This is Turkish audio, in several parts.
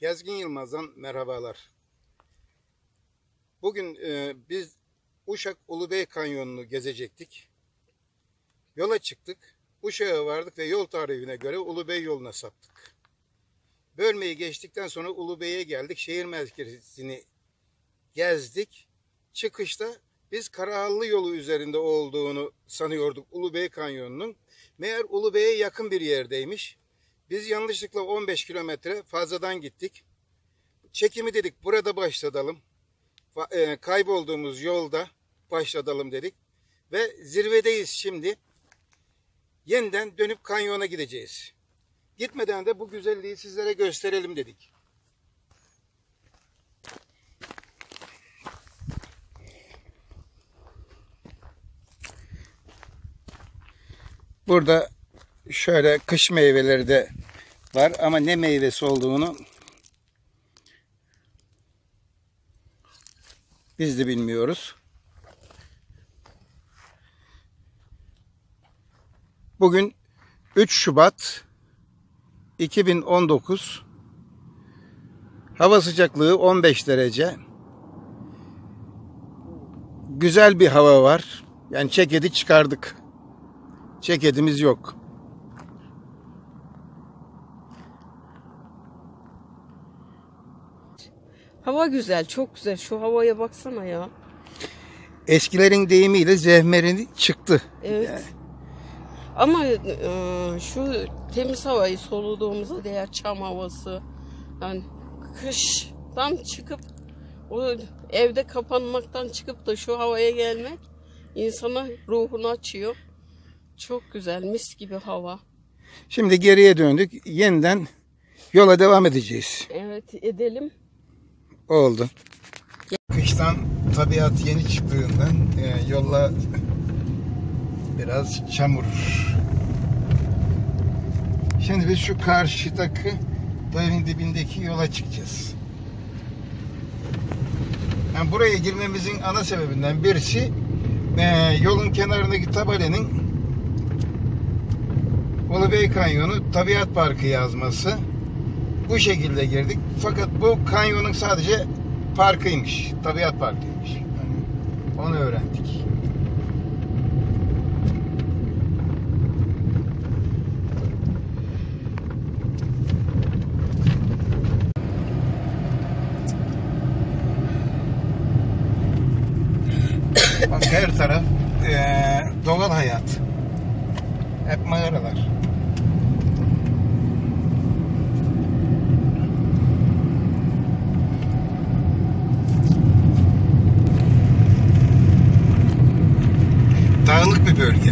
Gezgin Yılmaz'dan merhabalar. Bugün e, biz Uşak Ulubey Kanyonu'nu gezecektik. Yola çıktık. Uşak'a vardık ve yol tarifine göre Ulubey yoluna saptık. Bölmeyi geçtikten sonra Ulubey'e geldik. Şehir merkezini gezdik. Çıkışta biz Karahallı yolu üzerinde olduğunu sanıyorduk Ulubey Kanyonu'nun. Meğer Ulubey'e yakın bir yerdeymiş. Biz yanlışlıkla 15 kilometre fazladan gittik. Çekimi dedik burada başlatalım. E, Kaybolduğumuz yolda başlatalım dedik. Ve zirvedeyiz şimdi. Yeniden dönüp kanyona gideceğiz. Gitmeden de bu güzelliği sizlere gösterelim dedik. Burada şöyle kış meyveleri de var ama ne meyvesi olduğunu biz de bilmiyoruz. Bugün 3 Şubat 2019 hava sıcaklığı 15 derece güzel bir hava var. Yani ceketi çıkardık. Ceketimiz yok. Hava güzel, çok güzel. Şu havaya baksana ya. Eskilerin deyimiyle zehmerini çıktı. Evet. Ama e, şu temiz havayı soluduğumuza değer çam havası. Yani kıştan çıkıp o evde kapanmaktan çıkıp da şu havaya gelmek insana ruhunu açıyor. Çok güzel, mis gibi hava. Şimdi geriye döndük. Yeniden yola devam edeceğiz. Evet, edelim. Oldu. Kıştan tabiat yeni çıktığından e, yolla biraz çamur. Şimdi biz şu karşıdaki dağın dibindeki yola çıkacağız. Yani buraya girmemizin ana sebebinden birisi e, yolun kenarındaki tabelenin Ulubey Kanyonu Tabiat Parkı yazması. Bu şekilde girdik. Fakat bu kanyonun sadece parkıymış. Tabiat parkıymış. Yani onu öğrendik. Bak her taraf eee, doğal hayat. Hep mağaralar. Dağlık bir bölge.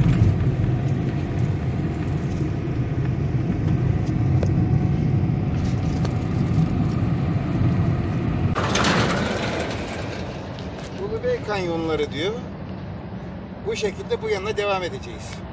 Ulubey kanyonları diyor. Bu şekilde bu yana devam edeceğiz.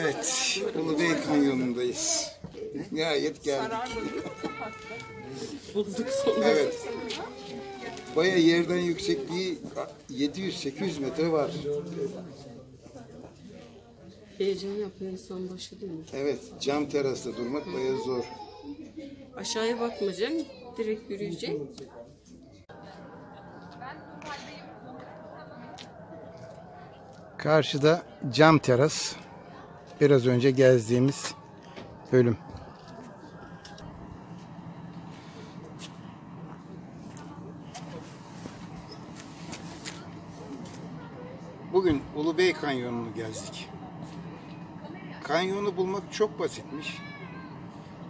Evet, Ulubey Kanyonu'ndayız. Nihayet geldik. Bulduk sonunda. Evet. Baya yerden yüksekliği 700-800 metre var. Heyecan yapıyor insan başı değil mi? Evet, cam terasta durmak baya zor. Aşağıya bakmayacaksın. Direkt yürüyeceksin. Karşıda cam teras. Biraz önce gezdiğimiz bölüm. Bugün Ulubey Kanyonu'nu gezdik. Kanyonu bulmak çok basitmiş.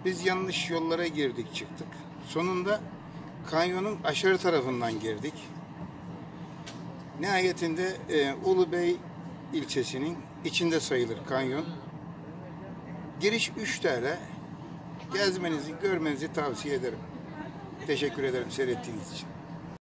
Biz yanlış yollara girdik çıktık. Sonunda kanyonun aşağı tarafından girdik. Nihayetinde e, Ulubey ilçesinin içinde sayılır kanyon. Giriş 3 TL. Gezmenizi, görmenizi tavsiye ederim. Teşekkür ederim seyrettiğiniz için.